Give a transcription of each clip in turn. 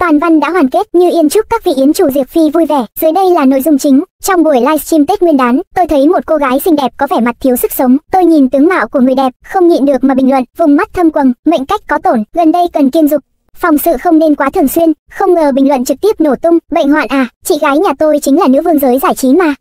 Toàn văn đã hoàn kết như yên chúc các vị yến chủ Diệp Phi vui vẻ. Dưới đây là nội dung chính. Trong buổi livestream Tết Nguyên đán, tôi thấy một cô gái xinh đẹp có vẻ mặt thiếu sức sống. Tôi nhìn tướng mạo của người đẹp, không nhịn được mà bình luận, vùng mắt thâm quầng, mệnh cách có tổn, gần đây cần kiên dục. Phòng sự không nên quá thường xuyên, không ngờ bình luận trực tiếp nổ tung, bệnh hoạn à, chị gái nhà tôi chính là nữ vương giới giải trí mà.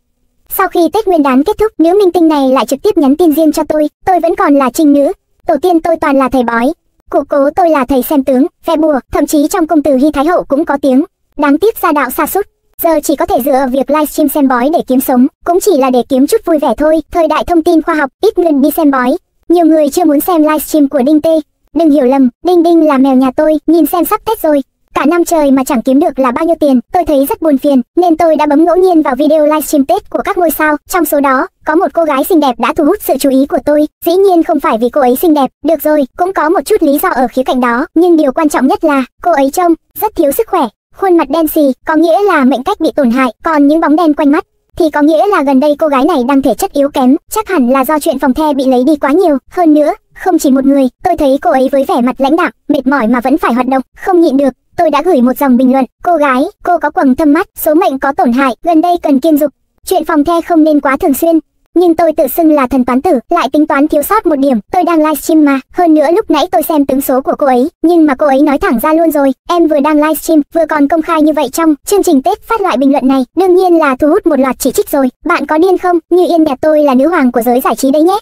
Sau khi Tết Nguyên đán kết thúc, nữ minh tinh này lại trực tiếp nhắn tin riêng cho tôi, tôi vẫn còn là trinh nữ. Tổ tiên tôi toàn là thầy bói, Cụ cố tôi là thầy xem tướng, ve bùa, thậm chí trong cung Từ Hy Thái Hậu cũng có tiếng. Đáng tiếc gia đạo xa sút Giờ chỉ có thể dựa việc livestream xem bói để kiếm sống, cũng chỉ là để kiếm chút vui vẻ thôi. Thời đại thông tin khoa học, ít người đi xem bói. Nhiều người chưa muốn xem livestream của Đinh Tê. Đừng hiểu lầm, Đinh Đinh là mèo nhà tôi, nhìn xem sắp Tết rồi. Cả năm trời mà chẳng kiếm được là bao nhiêu tiền, tôi thấy rất buồn phiền, nên tôi đã bấm ngẫu nhiên vào video livestream Tết của các ngôi sao. Trong số đó, có một cô gái xinh đẹp đã thu hút sự chú ý của tôi. Dĩ nhiên không phải vì cô ấy xinh đẹp, được rồi, cũng có một chút lý do ở khía cạnh đó, nhưng điều quan trọng nhất là cô ấy trông rất thiếu sức khỏe, khuôn mặt đen xì, có nghĩa là mệnh cách bị tổn hại, còn những bóng đen quanh mắt thì có nghĩa là gần đây cô gái này đang thể chất yếu kém, chắc hẳn là do chuyện phòng the bị lấy đi quá nhiều, hơn nữa, không chỉ một người, tôi thấy cô ấy với vẻ mặt lãnh đạm, mệt mỏi mà vẫn phải hoạt động, không nhịn được, tôi đã gửi một dòng bình luận, cô gái, cô có quầng thâm mắt, số mệnh có tổn hại, gần đây cần kiên dục, chuyện phòng the không nên quá thường xuyên, nhưng tôi tự xưng là thần toán tử, lại tính toán thiếu sót một điểm, tôi đang livestream mà, hơn nữa lúc nãy tôi xem tướng số của cô ấy, nhưng mà cô ấy nói thẳng ra luôn rồi, em vừa đang livestream, vừa còn công khai như vậy trong chương trình Tết phát loại bình luận này, đương nhiên là thu hút một loạt chỉ trích rồi, bạn có điên không, như yên nhà tôi là nữ hoàng của giới giải trí đấy nhé.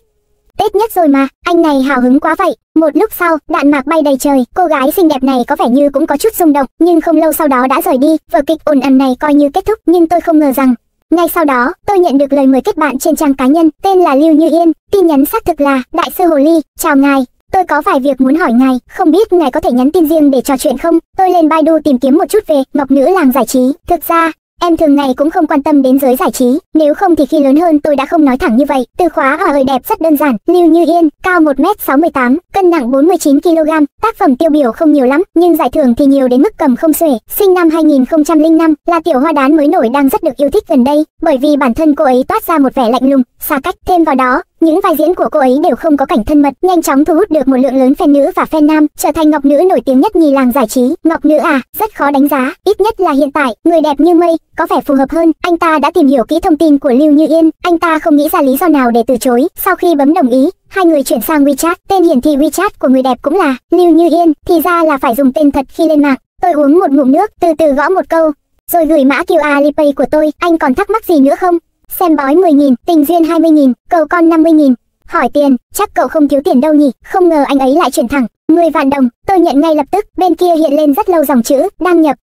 Tết nhất rồi mà, anh này hào hứng quá vậy. Một lúc sau, đạn mạc bay đầy trời, cô gái xinh đẹp này có vẻ như cũng có chút rung động, nhưng không lâu sau đó đã rời đi, vở kịch ồn ầm này coi như kết thúc, nhưng tôi không ngờ rằng ngay sau đó, tôi nhận được lời mời kết bạn trên trang cá nhân, tên là Lưu Như Yên, tin nhắn xác thực là Đại sư Hồ Ly, chào ngài, tôi có vài việc muốn hỏi ngài, không biết ngài có thể nhắn tin riêng để trò chuyện không? Tôi lên Baidu tìm kiếm một chút về Ngọc Nữ làng giải trí, thực ra, Em thường ngày cũng không quan tâm đến giới giải trí, nếu không thì khi lớn hơn tôi đã không nói thẳng như vậy. Từ khóa ở hơi đẹp rất đơn giản, Lưu Như Yên, cao 1m68, cân nặng 49kg, tác phẩm tiêu biểu không nhiều lắm, nhưng giải thưởng thì nhiều đến mức cầm không xuể. Sinh năm 2005, là tiểu hoa đán mới nổi đang rất được yêu thích gần đây, bởi vì bản thân cô ấy toát ra một vẻ lạnh lùng, xa cách. Thêm vào đó, những vai diễn của cô ấy đều không có cảnh thân mật, nhanh chóng thu hút được một lượng lớn fan nữ và fan nam, trở thành ngọc nữ nổi tiếng nhất nhì làng giải trí. Ngọc nữ à, rất khó đánh giá, ít nhất là hiện tại, người đẹp như mây, có vẻ phù hợp hơn. Anh ta đã tìm hiểu kỹ thông tin của Lưu Như Yên, anh ta không nghĩ ra lý do nào để từ chối. Sau khi bấm đồng ý, hai người chuyển sang WeChat, tên hiển thị WeChat của người đẹp cũng là Lưu Như Yên, thì ra là phải dùng tên thật khi lên mạng. Tôi uống một ngụm nước, từ từ gõ một câu, rồi gửi mã QR Alipay của tôi, anh còn thắc mắc gì nữa không? Xem bói 10.000, tình duyên 20.000, cầu con 50.000. Hỏi tiền, chắc cậu không thiếu tiền đâu nhỉ, không ngờ anh ấy lại chuyển thẳng, 10 vạn đồng, tôi nhận ngay lập tức, bên kia hiện lên rất lâu dòng chữ, đăng nhập.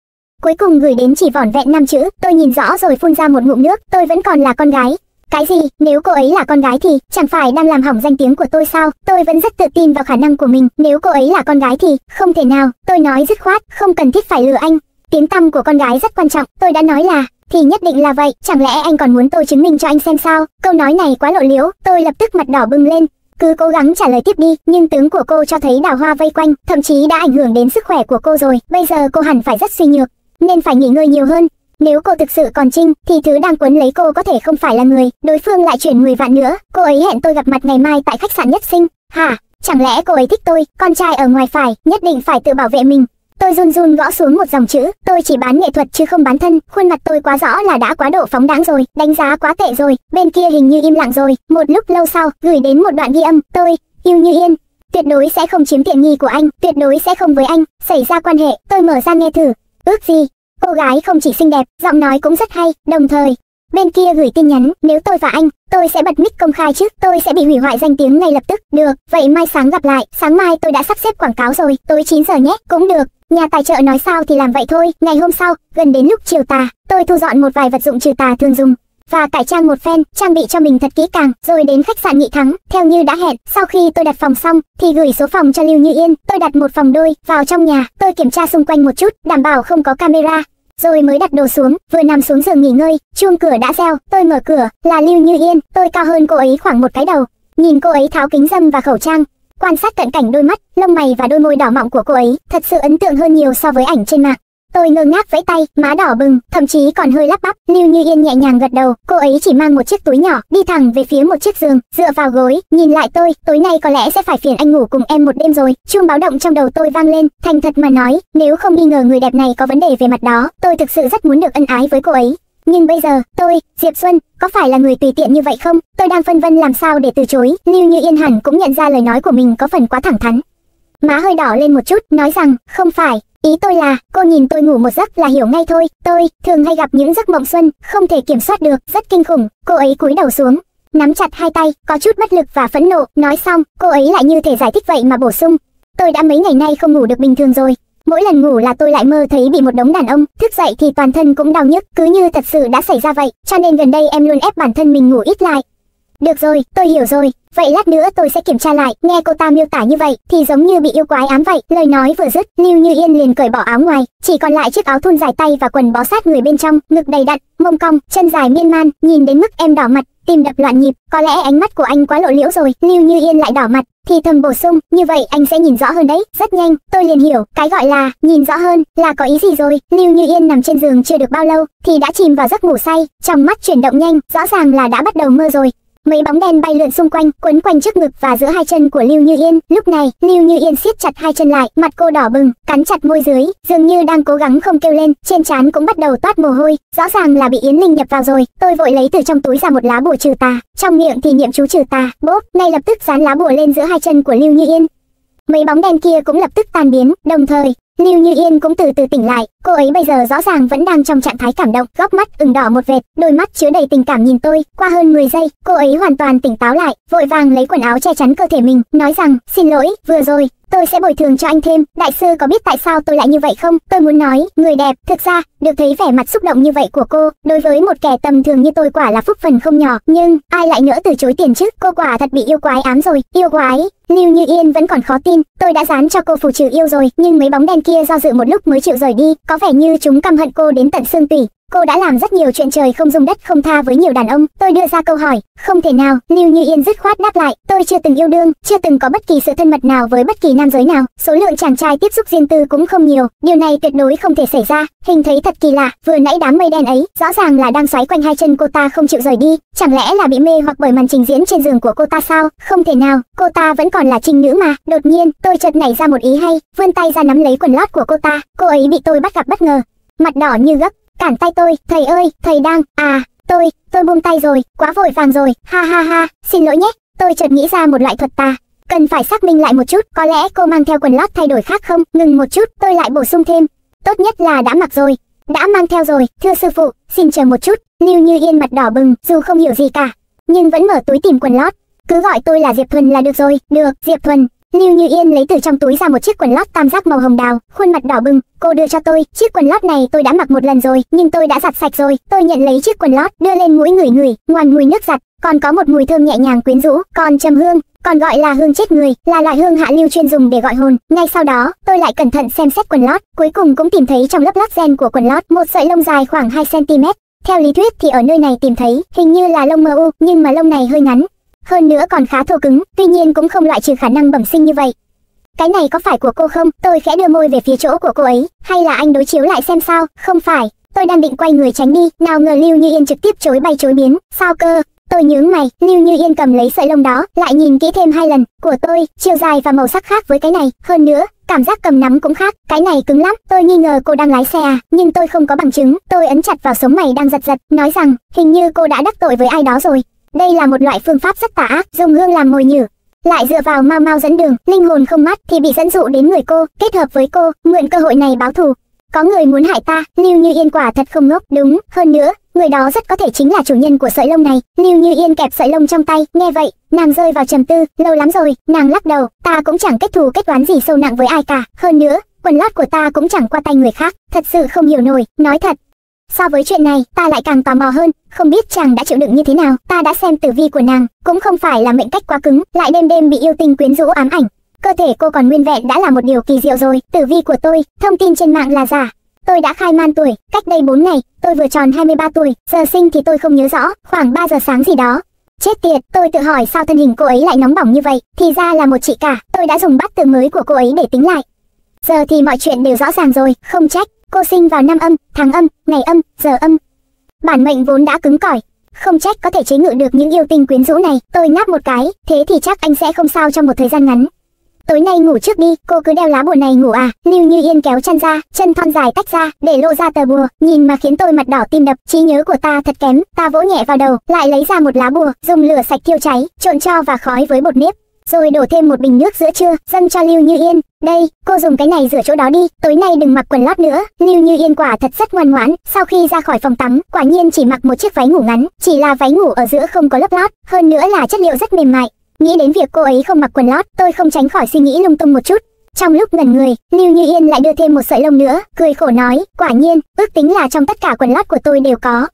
Cuối cùng gửi đến chỉ vỏn vẹn năm chữ, tôi nhìn rõ rồi phun ra một ngụm nước, tôi vẫn còn là con gái. Cái gì, nếu cô ấy là con gái thì, chẳng phải đang làm hỏng danh tiếng của tôi sao, tôi vẫn rất tự tin vào khả năng của mình, nếu cô ấy là con gái thì, không thể nào, tôi nói dứt khoát, không cần thiết phải lừa anh. Tiếng tăm của con gái rất quan trọng, tôi đã nói là, thì nhất định là vậy, chẳng lẽ anh còn muốn tôi chứng minh cho anh xem sao? Câu nói này quá lộ liễu, tôi lập tức mặt đỏ bừng lên, cứ cố gắng trả lời tiếp đi, nhưng tướng của cô cho thấy đào hoa vây quanh, thậm chí đã ảnh hưởng đến sức khỏe của cô rồi, bây giờ cô hẳn phải rất suy nhược, nên phải nghỉ ngơi nhiều hơn. Nếu cô thực sự còn trinh, thì thứ đang quấn lấy cô có thể không phải là người, đối phương lại chuyển 10 vạn nữa, cô ấy hẹn tôi gặp mặt ngày mai tại khách sạn nhất sinh. Hả? Chẳng lẽ cô ấy thích tôi, con trai ở ngoài phải, nhất định phải tự bảo vệ mình, Tôi run run gõ xuống một dòng chữ, tôi chỉ bán nghệ thuật chứ không bán thân, khuôn mặt tôi quá rõ là đã quá độ phóng đáng rồi, đánh giá quá tệ rồi, bên kia hình như im lặng rồi, một lúc lâu sau, gửi đến một đoạn ghi âm, tôi, yêu như yên, tuyệt đối sẽ không chiếm tiện nghi của anh, tuyệt đối sẽ không với anh, xảy ra quan hệ, tôi mở ra nghe thử, ước gì, cô gái không chỉ xinh đẹp, giọng nói cũng rất hay, đồng thời, Bên kia gửi tin nhắn, nếu tôi và anh, tôi sẽ bật mic công khai chứ, tôi sẽ bị hủy hoại danh tiếng ngay lập tức. Được, vậy mai sáng gặp lại, sáng mai tôi đã sắp xếp quảng cáo rồi, tối 9 giờ nhé, cũng được. Nhà tài trợ nói sao thì làm vậy thôi, ngày hôm sau, gần đến lúc chiều tà, tôi thu dọn một vài vật dụng trừ tà thường dùng, và cải trang một phen, trang bị cho mình thật kỹ càng, rồi đến khách sạn Nghị Thắng, theo như đã hẹn. Sau khi tôi đặt phòng xong, thì gửi số phòng cho Lưu Như Yên, tôi đặt một phòng đôi, vào trong nhà, tôi kiểm tra xung quanh một chút, đảm bảo không có camera, rồi mới đặt đồ xuống, vừa nằm xuống giường nghỉ ngơi, chuông cửa đã reo, tôi mở cửa, là Lưu Như Yên, tôi cao hơn cô ấy khoảng một cái đầu. Nhìn cô ấy tháo kính dâm và khẩu trang, quan sát cận cảnh đôi mắt, lông mày và đôi môi đỏ mọng của cô ấy, thật sự ấn tượng hơn nhiều so với ảnh trên mạng. Tôi ngơ ngác vẫy tay, má đỏ bừng, thậm chí còn hơi lắp bắp. Lưu Như Yên nhẹ nhàng gật đầu, cô ấy chỉ mang một chiếc túi nhỏ, đi thẳng về phía một chiếc giường, dựa vào gối, nhìn lại tôi, tối nay có lẽ sẽ phải phiền anh ngủ cùng em một đêm rồi. Chuông báo động trong đầu tôi vang lên, thành thật mà nói, nếu không nghi ngờ người đẹp này có vấn đề về mặt đó, tôi thực sự rất muốn được ân ái với cô ấy. Nhưng bây giờ, tôi, Diệp Xuân, có phải là người tùy tiện như vậy không? Tôi đang phân vân làm sao để từ chối. Lưu Như Yên hẳn cũng nhận ra lời nói của mình có phần quá thẳng thắn. Má hơi đỏ lên một chút, nói rằng, không phải, ý tôi là, cô nhìn tôi ngủ một giấc là hiểu ngay thôi, tôi thường hay gặp những giấc mộng xuân, không thể kiểm soát được, rất kinh khủng. Cô ấy cúi đầu xuống, nắm chặt hai tay, có chút bất lực và phẫn nộ, nói xong, cô ấy lại như thể giải thích vậy mà bổ sung. Tôi đã mấy ngày nay không ngủ được bình thường rồi, Mỗi lần ngủ là tôi lại mơ thấy bị một đống đàn ông, thức dậy thì toàn thân cũng đau nhức, cứ như thật sự đã xảy ra vậy, cho nên gần đây em luôn ép bản thân mình ngủ ít lại. Được rồi, tôi hiểu rồi, vậy lát nữa tôi sẽ kiểm tra lại, nghe cô ta miêu tả như vậy thì giống như bị yêu quái ám vậy. Lời nói vừa dứt, Lưu Như Yên liền cởi bỏ áo ngoài, chỉ còn lại chiếc áo thun dài tay và quần bó sát người bên trong, ngực đầy đặn, mông cong, chân dài miên man, nhìn đến mức em đỏ mặt, tim đập loạn nhịp, có lẽ ánh mắt của anh quá lộ liễu rồi. Lưu Như Yên lại đỏ mặt, thì thầm bổ sung, như vậy anh sẽ nhìn rõ hơn đấy. Rất nhanh, tôi liền hiểu, cái gọi là nhìn rõ hơn là có ý gì rồi. Lưu Như Yên nằm trên giường chưa được bao lâu thì đã chìm vào giấc ngủ say, trong mắt chuyển động nhanh, rõ ràng là đã bắt đầu mơ rồi. Mấy bóng đen bay lượn xung quanh, quấn quanh trước ngực và giữa hai chân của Lưu Như Yên. Lúc này, Lưu Như Yên siết chặt hai chân lại, mặt cô đỏ bừng, cắn chặt môi dưới, dường như đang cố gắng không kêu lên, trên trán cũng bắt đầu toát mồ hôi, rõ ràng là bị Yến Linh nhập vào rồi. Tôi vội lấy từ trong túi ra một lá bùa trừ tà, trong miệng thì niệm chú trừ tà, bốp, ngay lập tức dán lá bùa lên giữa hai chân của Lưu Như Yên. Mấy bóng đen kia cũng lập tức tan biến, đồng thời, Lưu Như Yên cũng từ từ tỉnh lại, cô ấy bây giờ rõ ràng vẫn đang trong trạng thái cảm động, góc mắt ửng đỏ một vệt, đôi mắt chứa đầy tình cảm nhìn tôi, qua hơn 10 giây, cô ấy hoàn toàn tỉnh táo lại, vội vàng lấy quần áo che chắn cơ thể mình, nói rằng, xin lỗi, vừa rồi, tôi sẽ bồi thường cho anh thêm, đại sư có biết tại sao tôi lại như vậy không? Tôi muốn nói, người đẹp, thực ra, được thấy vẻ mặt xúc động như vậy của cô, đối với một kẻ tầm thường như tôi quả là phúc phần không nhỏ, nhưng, ai lại nỡ từ chối tiền chứ, cô quả thật bị yêu quái ám rồi, yêu quái, Lưu Như Yên vẫn còn khó tin, tôi đã dán cho cô phù trừ yêu rồi, nhưng mấy bóng đen kia do dự một lúc mới chịu rời đi, có vẻ như chúng căm hận cô đến tận xương tủy. Cô đã làm rất nhiều chuyện trời không dung đất không tha với nhiều đàn ông. Tôi đưa ra câu hỏi, không thể nào, Lưu Như Yên dứt khoát đáp lại, tôi chưa từng yêu đương, chưa từng có bất kỳ sự thân mật nào với bất kỳ nam giới nào. Số lượng chàng trai tiếp xúc riêng tư cũng không nhiều, điều này tuyệt đối không thể xảy ra. Hình thấy thật kỳ lạ, vừa nãy đám mây đen ấy, rõ ràng là đang xoáy quanh hai chân cô ta không chịu rời đi, chẳng lẽ là bị mê hoặc bởi màn trình diễn trên giường của cô ta sao? Không thể nào, cô ta vẫn còn là trinh nữ mà. Đột nhiên, tôi chợt nảy ra một ý hay, vươn tay ra nắm lấy quần lót của cô ta. Cô ấy bị tôi bắt gặp bất ngờ, mặt đỏ như gấc cản tay tôi, thầy ơi, thầy đang, à, tôi, tôi buông tay rồi, quá vội vàng rồi, ha ha ha, xin lỗi nhé, tôi chợt nghĩ ra một loại thuật tà. Cần phải xác minh lại một chút, có lẽ cô mang theo quần lót thay đổi khác không? Ngừng một chút, tôi lại bổ sung thêm. Tốt nhất là đã mặc rồi, đã mang theo rồi, thưa sư phụ, xin chờ một chút. Lưu Như Yên mặt đỏ bừng, dù không hiểu gì cả, nhưng vẫn mở túi tìm quần lót. Cứ gọi tôi là Diệp Thuần là được rồi, được, Diệp Thuần, Lưu Như Yên lấy từ trong túi ra một chiếc quần lót tam giác màu hồng đào, khuôn mặt đỏ bừng, cô đưa cho tôi, chiếc quần lót này tôi đã mặc một lần rồi, nhưng tôi đã giặt sạch rồi. Tôi nhận lấy chiếc quần lót, đưa lên mũi người người, ngoan mùi nước giặt, còn có một mùi thơm nhẹ nhàng quyến rũ, còn trầm hương, còn gọi là hương chết người, là loại hương hạ lưu chuyên dùng để gọi hồn. Ngay sau đó, tôi lại cẩn thận xem xét quần lót, cuối cùng cũng tìm thấy trong lớp lót gen của quần lót một sợi lông dài khoảng 2 cm. Theo lý thuyết thì ở nơi này tìm thấy, hình như là lông mơ u, nhưng mà lông này hơi ngắn, hơn nữa còn khá thô cứng, tuy nhiên cũng không loại trừ khả năng bẩm sinh như vậy. Cái này có phải của cô không? Tôi khẽ đưa môi về phía chỗ của cô ấy, hay là anh đối chiếu lại xem sao? Không phải, tôi đang định quay người tránh đi, nào ngờ Lưu Như Yên trực tiếp chối bay chối biến, sao cơ? Tôi nhướng mày, Lưu Như Yên cầm lấy sợi lông đó, lại nhìn kỹ thêm hai lần, của tôi, chiều dài và màu sắc khác với cái này, hơn nữa, cảm giác cầm nắm cũng khác, cái này cứng lắm, tôi nghi ngờ cô đang lái xe à, nhưng tôi không có bằng chứng, tôi ấn chặt vào sống mày đang giật giật, nói rằng, hình như cô đã đắc tội với ai đó rồi. Đây là một loại phương pháp rất tà ác, dùng hương làm mồi nhử, lại dựa vào mau mau dẫn đường, linh hồn không mắt thì bị dẫn dụ đến người cô, kết hợp với cô, mượn cơ hội này báo thù. Có người muốn hại ta, Lưu Như Yên quả thật không ngốc, đúng, hơn nữa, người đó rất có thể chính là chủ nhân của sợi lông này. Lưu Như Yên kẹp sợi lông trong tay, nghe vậy, nàng rơi vào trầm tư, lâu lắm rồi, nàng lắc đầu, ta cũng chẳng kết thù kết toán gì sâu nặng với ai cả, hơn nữa, quần lót của ta cũng chẳng qua tay người khác, thật sự không hiểu nổi, nói thật, So với chuyện này, ta lại càng tò mò hơn, không biết chàng đã chịu đựng như thế nào. Ta đã xem tử vi của nàng, cũng không phải là mệnh cách quá cứng, lại đêm đêm bị yêu tinh quyến rũ ám ảnh. Cơ thể cô còn nguyên vẹn đã là một điều kỳ diệu rồi. Tử vi của tôi, thông tin trên mạng là giả. Tôi đã khai man tuổi, cách đây 4 ngày, tôi vừa tròn 23 tuổi, giờ sinh thì tôi không nhớ rõ, khoảng 3 giờ sáng gì đó. Chết tiệt, tôi tự hỏi sao thân hình cô ấy lại nóng bỏng như vậy, thì ra là một chị cả, tôi đã dùng bát từ mới của cô ấy để tính lại. Giờ thì mọi chuyện đều rõ ràng rồi, không trách, cô sinh vào năm âm, tháng âm, ngày âm, giờ âm. Bản mệnh vốn đã cứng cỏi, không trách có thể chế ngự được những yêu tinh quyến rũ này, tôi ngáp một cái, thế thì chắc anh sẽ không sao trong một thời gian ngắn. Tối nay ngủ trước đi, cô cứ đeo lá bùa này ngủ à? Lưu Như Yên kéo chân ra, chân thon dài tách ra, để lộ ra tờ bùa, nhìn mà khiến tôi mặt đỏ tim đập, trí nhớ của ta thật kém, ta vỗ nhẹ vào đầu, lại lấy ra một lá bùa, dùng lửa sạch thiêu cháy, trộn cho và khói với bột nếp, rồi đổ thêm một bình nước giữa trưa, dâng cho Lưu Như Yên. Đây, cô dùng cái này rửa chỗ đó đi, tối nay đừng mặc quần lót nữa. Lưu Như Yên quả thật rất ngoan ngoãn, sau khi ra khỏi phòng tắm, quả nhiên chỉ mặc một chiếc váy ngủ ngắn, chỉ là váy ngủ ở giữa không có lớp lót, hơn nữa là chất liệu rất mềm mại. Nghĩ đến việc cô ấy không mặc quần lót, tôi không tránh khỏi suy nghĩ lung tung một chút. Trong lúc ngẩn người, Lưu Như Yên lại đưa thêm một sợi lông nữa, cười khổ nói, quả nhiên, ước tính là trong tất cả quần lót của tôi đều có.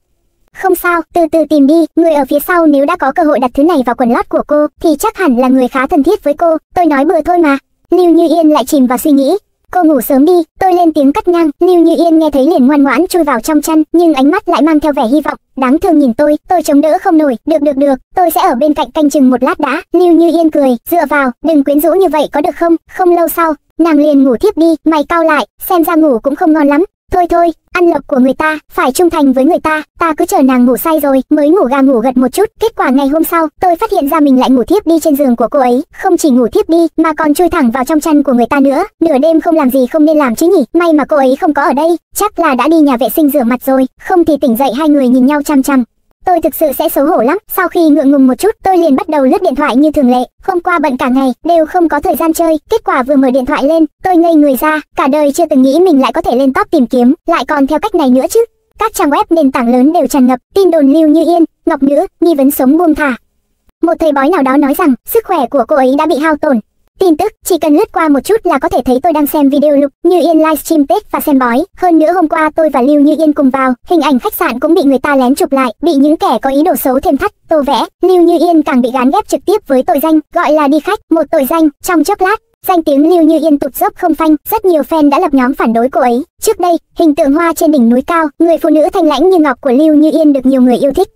Không sao, từ từ tìm đi, người ở phía sau nếu đã có cơ hội đặt thứ này vào quần lót của cô, thì chắc hẳn là người khá thân thiết với cô, tôi nói bừa thôi mà. Lưu Như Yên lại chìm vào suy nghĩ. Cô ngủ sớm đi, tôi lên tiếng cắt ngang, Lưu Như Yên nghe thấy liền ngoan ngoãn chui vào trong chăn, nhưng ánh mắt lại mang theo vẻ hy vọng, đáng thương nhìn tôi, tôi chống đỡ không nổi, được được được, tôi sẽ ở bên cạnh canh chừng một lát đã. Lưu Như Yên cười, dựa vào, đừng quyến rũ như vậy có được không? Không lâu sau, nàng liền ngủ thiếp đi, mày cau lại, xem ra ngủ cũng không ngon lắm, Thôi thôi, ăn lộc của người ta, phải trung thành với người ta, ta cứ chờ nàng ngủ say rồi, mới ngủ gà ngủ gật một chút, kết quả ngày hôm sau, tôi phát hiện ra mình lại ngủ thiếp đi trên giường của cô ấy, không chỉ ngủ thiếp đi, mà còn chui thẳng vào trong chăn của người ta nữa, nửa đêm không làm gì không nên làm chứ nhỉ, may mà cô ấy không có ở đây, chắc là đã đi nhà vệ sinh rửa mặt rồi, không thì tỉnh dậy hai người nhìn nhau chăm chăm. Tôi thực sự sẽ xấu hổ lắm, sau khi ngượng ngùng một chút, tôi liền bắt đầu lướt điện thoại như thường lệ. Hôm qua bận cả ngày, đều không có thời gian chơi, kết quả vừa mở điện thoại lên, tôi ngây người ra, cả đời chưa từng nghĩ mình lại có thể lên top tìm kiếm, lại còn theo cách này nữa chứ. Các trang web nền tảng lớn đều tràn ngập, tin đồn lưu như yên, ngọc nữ, nghi vấn sống buông thả. Một thầy bói nào đó nói rằng, sức khỏe của cô ấy đã bị hao tổn, Tin tức, chỉ cần lướt qua một chút là có thể thấy tôi đang xem video lục Như Yên livestream Tết và xem bói. Hơn nữa hôm qua tôi và Lưu Như Yên cùng vào, hình ảnh khách sạn cũng bị người ta lén chụp lại, bị những kẻ có ý đồ xấu thêm thắt, tô vẽ. Lưu Như Yên càng bị gán ghép trực tiếp với tội danh, gọi là đi khách, một tội danh, trong chốc lát. Danh tiếng Lưu Như Yên tụt dốc không phanh, rất nhiều fan đã lập nhóm phản đối cô ấy. Trước đây, hình tượng hoa trên đỉnh núi cao, người phụ nữ thanh lãnh như ngọc của Lưu Như Yên được nhiều người yêu thích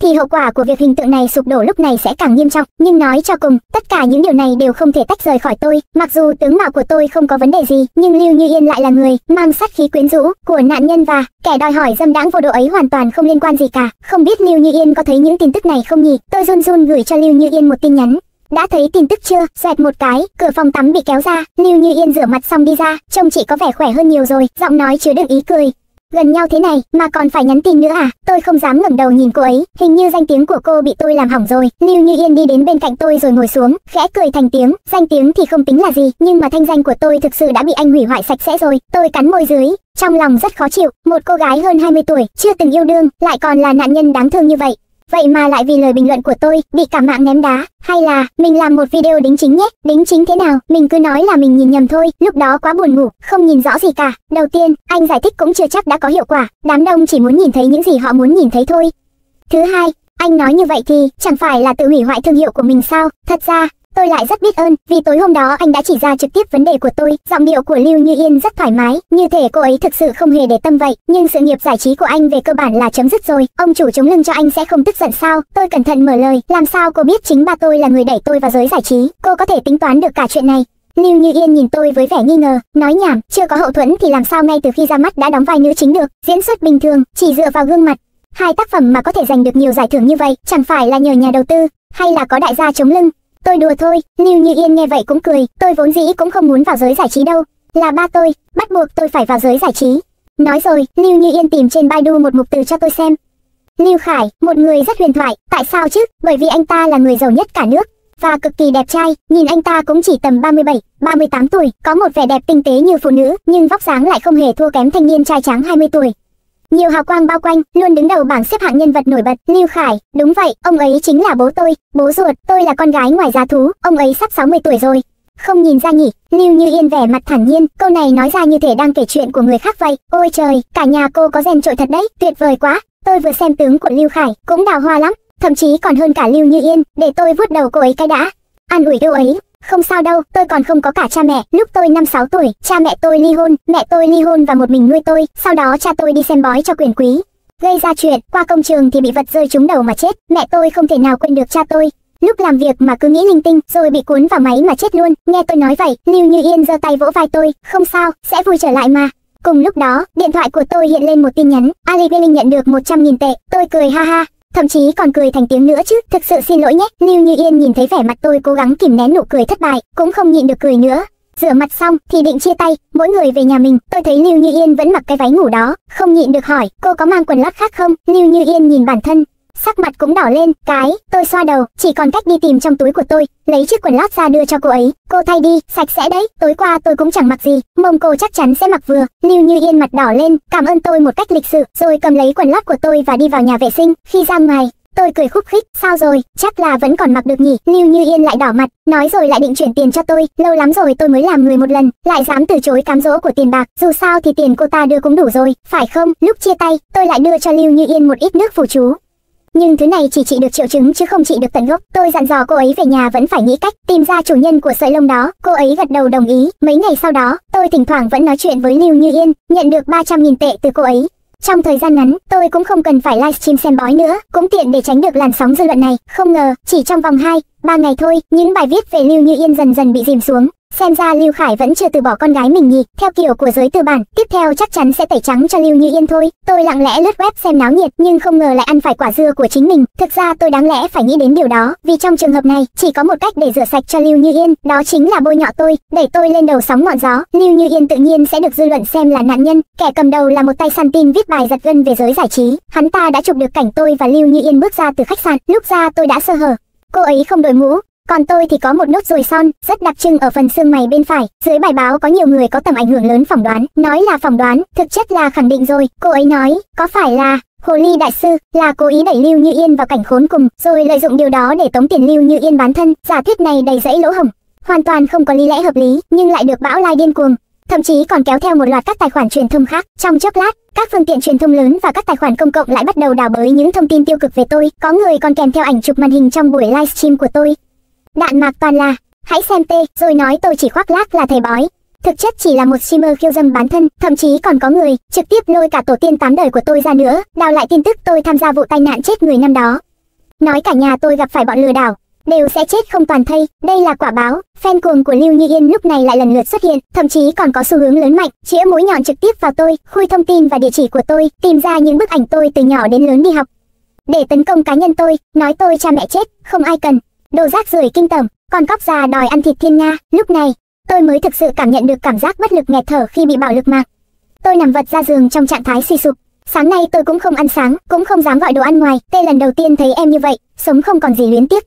thì hậu quả của việc hình tượng này sụp đổ lúc này sẽ càng nghiêm trọng. Nhưng nói cho cùng, tất cả những điều này đều không thể tách rời khỏi tôi. Mặc dù tướng mạo của tôi không có vấn đề gì, nhưng Lưu Như Yên lại là người mang sát khí quyến rũ của nạn nhân và kẻ đòi hỏi dâm đãng vô độ ấy hoàn toàn không liên quan gì cả. Không biết Lưu Như Yên có thấy những tin tức này không nhỉ? Tôi run run gửi cho Lưu Như Yên một tin nhắn. Đã thấy tin tức chưa? Xoẹt một cái, cửa phòng tắm bị kéo ra, Lưu Như Yên rửa mặt xong đi ra, trông chị có vẻ khỏe hơn nhiều rồi, giọng nói chứa đựng ý cười. Gần nhau thế này mà còn phải nhắn tin nữa à? Tôi không dám ngẩng đầu nhìn cô ấy, hình như danh tiếng của cô bị tôi làm hỏng rồi. Lưu Như Yên đi đến bên cạnh tôi rồi ngồi xuống, khẽ cười thành tiếng, danh tiếng thì không tính là gì, nhưng mà thanh danh của tôi thực sự đã bị anh hủy hoại sạch sẽ rồi. Tôi cắn môi dưới, trong lòng rất khó chịu, một cô gái hơn 20 tuổi, chưa từng yêu đương, lại còn là nạn nhân đáng thương như vậy. Vậy mà lại vì lời bình luận của tôi, bị cả mạng ném đá, hay là, mình làm một video đính chính nhé, đính chính thế nào, mình cứ nói là mình nhìn nhầm thôi, lúc đó quá buồn ngủ, không nhìn rõ gì cả. Đầu tiên, anh giải thích cũng chưa chắc đã có hiệu quả, đám đông chỉ muốn nhìn thấy những gì họ muốn nhìn thấy thôi. Thứ hai, anh nói như vậy thì, chẳng phải là tự hủy hoại thương hiệu của mình sao, thật ra, Tôi lại rất biết ơn, vì tối hôm đó anh đã chỉ ra trực tiếp vấn đề của tôi, giọng điệu của Lưu Như Yên rất thoải mái, như thể cô ấy thực sự không hề để tâm vậy, nhưng sự nghiệp giải trí của anh về cơ bản là chấm dứt rồi, ông chủ chống lưng cho anh sẽ không tức giận sao? Tôi cẩn thận mở lời, làm sao cô biết chính ba tôi là người đẩy tôi vào giới giải trí, cô có thể tính toán được cả chuyện này. Lưu Như Yên nhìn tôi với vẻ nghi ngờ, nói nhảm, chưa có hậu thuẫn thì làm sao ngay từ khi ra mắt đã đóng vai nữ chính được, diễn xuất bình thường, chỉ dựa vào gương mặt. Hai tác phẩm mà có thể giành được nhiều giải thưởng như vậy, chẳng phải là nhờ nhà đầu tư, hay là có đại gia chống lưng. Tôi đùa thôi, Lưu Như Yên nghe vậy cũng cười, tôi vốn dĩ cũng không muốn vào giới giải trí đâu. Là ba tôi, bắt buộc tôi phải vào giới giải trí. Nói rồi, Lưu Như Yên tìm trên Baidu một mục từ cho tôi xem. Lưu Khải, một người rất huyền thoại, tại sao chứ? Bởi vì anh ta là người giàu nhất cả nước và cực kỳ đẹp trai, nhìn anh ta cũng chỉ tầm 37, 38 tuổi, có một vẻ đẹp tinh tế như phụ nữ, nhưng vóc dáng lại không hề thua kém thanh niên trai tráng 20 tuổi. Nhiều hào quang bao quanh, luôn đứng đầu bảng xếp hạng nhân vật nổi bật, Lưu Khải, đúng vậy, ông ấy chính là bố tôi, bố ruột, tôi là con gái ngoài giá thú, ông ấy sắp 60 tuổi rồi. Không nhìn ra nhỉ, Lưu Như Yên vẻ mặt thản nhiên, câu này nói ra như thể đang kể chuyện của người khác vậy. Ôi trời, cả nhà cô có gen trội thật đấy, tuyệt vời quá. Tôi vừa xem tướng của Lưu Khải, cũng đào hoa lắm, thậm chí còn hơn cả Lưu Như Yên, để tôi vuốt đầu cô ấy cái đã. An ủi yêu ấy, không sao đâu, tôi còn không có cả cha mẹ. Lúc tôi 5-6 tuổi, cha mẹ tôi ly hôn, mẹ tôi ly hôn và một mình nuôi tôi. Sau đó cha tôi đi xem bói cho quyền quý. Gây ra chuyện, qua công trường thì bị vật rơi trúng đầu mà chết. Mẹ tôi không thể nào quên được cha tôi. Lúc làm việc mà cứ nghĩ linh tinh, rồi bị cuốn vào máy mà chết luôn. Nghe tôi nói vậy, Lưu Như Yên giơ tay vỗ vai tôi. Không sao, sẽ vui trở lại mà. Cùng lúc đó, điện thoại của tôi hiện lên một tin nhắn, Ali Billing nhận được 100.000 tệ. Tôi cười ha ha, thậm chí còn cười thành tiếng nữa chứ. Thực sự xin lỗi nhé. Lưu Như Yên nhìn thấy vẻ mặt tôi cố gắng kìm nén nụ cười thất bại, cũng không nhịn được cười nữa. Rửa mặt xong thì định chia tay, mỗi người về nhà mình, tôi thấy Lưu Như Yên vẫn mặc cái váy ngủ đó, không nhịn được hỏi, cô có mang quần lót khác không? Lưu Như Yên nhìn bản thân, sắc mặt cũng đỏ lên, cái, tôi xoa đầu, chỉ còn cách đi tìm trong túi của tôi, lấy chiếc quần lót ra đưa cho cô ấy, cô thay đi, sạch sẽ đấy, tối qua tôi cũng chẳng mặc gì, mông cô chắc chắn sẽ mặc vừa, Lưu Như Yên mặt đỏ lên, cảm ơn tôi một cách lịch sự, rồi cầm lấy quần lót của tôi và đi vào nhà vệ sinh, khi ra ngoài, Tôi cười khúc khích, sao rồi, chắc là vẫn còn mặc được nhỉ, Lưu Như Yên lại đỏ mặt, nói rồi lại định chuyển tiền cho tôi, lâu lắm rồi tôi mới làm người một lần, lại dám từ chối cám dỗ của tiền bạc, dù sao thì tiền cô ta đưa cũng đủ rồi, phải không, lúc chia tay, tôi lại đưa cho Lưu Như Yên một ít nước phù chú. Nhưng thứ này chỉ trị được triệu chứng chứ không trị được tận gốc. Tôi dặn dò cô ấy về nhà vẫn phải nghĩ cách tìm ra chủ nhân của sợi lông đó. Cô ấy gật đầu đồng ý. Mấy ngày sau đó, tôi thỉnh thoảng vẫn nói chuyện với Lưu Như Yên, nhận được 300.000 tệ từ cô ấy. Trong thời gian ngắn, tôi cũng không cần phải livestream xem bói nữa, cũng tiện để tránh được làn sóng dư luận này. Không ngờ, chỉ trong vòng 2, 3 ngày thôi, những bài viết về Lưu Như Yên dần dần bị dìm xuống. Xem ra Lưu Khải vẫn chưa từ bỏ con gái mình nhỉ, theo kiểu của giới tư bản, tiếp theo chắc chắn sẽ tẩy trắng cho Lưu Như Yên thôi. Tôi lặng lẽ lướt web xem náo nhiệt, nhưng không ngờ lại ăn phải quả dưa của chính mình. Thực ra tôi đáng lẽ phải nghĩ đến điều đó, vì trong trường hợp này, chỉ có một cách để rửa sạch cho Lưu Như Yên, đó chính là bôi nhọ tôi, đẩy tôi lên đầu sóng ngọn gió. Lưu Như Yên tự nhiên sẽ được dư luận xem là nạn nhân, kẻ cầm đầu là một tay săn tin viết bài giật gân về giới giải trí. Hắn ta đã chụp được cảnh tôi và Lưu Như Yên bước ra từ khách sạn, lúc ra tôi đã sơ hở. Cô ấy không đội mũ, còn tôi thì có một nốt ruồi son, rất đặc trưng ở phần xương mày bên phải. Dưới bài báo có nhiều người có tầm ảnh hưởng lớn phỏng đoán, nói là phỏng đoán, thực chất là khẳng định rồi. Cô ấy nói, có phải là Hồ ly đại sư là cố ý đẩy Lưu Như Yên vào cảnh khốn cùng, rồi lợi dụng điều đó để tống tiền Lưu Như Yên bán thân. Giả thuyết này đầy rẫy lỗ hổng, hoàn toàn không có lý lẽ hợp lý, nhưng lại được bão lai điên cuồng. Thậm chí còn kéo theo một loạt các tài khoản truyền thông khác. Trong chốc lát, các phương tiện truyền thông lớn và các tài khoản công cộng lại bắt đầu đào bới những thông tin tiêu cực về tôi. Có người còn kèm theo ảnh chụp màn hình trong buổi livestream của tôi. Đạn mạc toàn là, hãy xem tê, rồi nói tôi chỉ khoác lác là thầy bói. Thực chất chỉ là một streamer khiêu dâm bán thân, thậm chí còn có người trực tiếp lôi cả tổ tiên tám đời của tôi ra nữa, đào lại tin tức tôi tham gia vụ tai nạn chết người năm đó. Nói cả nhà tôi gặp phải bọn lừa đảo, đều sẽ chết không toàn thây. Đây là quả báo, fan cuồng của Lưu Như Yên lúc này lại lần lượt xuất hiện, thậm chí còn có xu hướng lớn mạnh, chĩa mũi nhọn trực tiếp vào tôi, khui thông tin và địa chỉ của tôi, tìm ra những bức ảnh tôi từ nhỏ đến lớn đi học. Để tấn công cá nhân tôi, nói tôi cha mẹ chết, không ai cần, Đồ rác rưởi kinh tởm, con cóc già đòi ăn thịt thiên nga, lúc này, tôi mới thực sự cảm nhận được cảm giác bất lực nghẹt thở khi bị bạo lực mạc. Tôi nằm vật ra giường trong trạng thái suy sụp. Sáng nay tôi cũng không ăn sáng, cũng không dám gọi đồ ăn ngoài, tê lần đầu tiên thấy em như vậy, sống không còn gì luyến tiếc.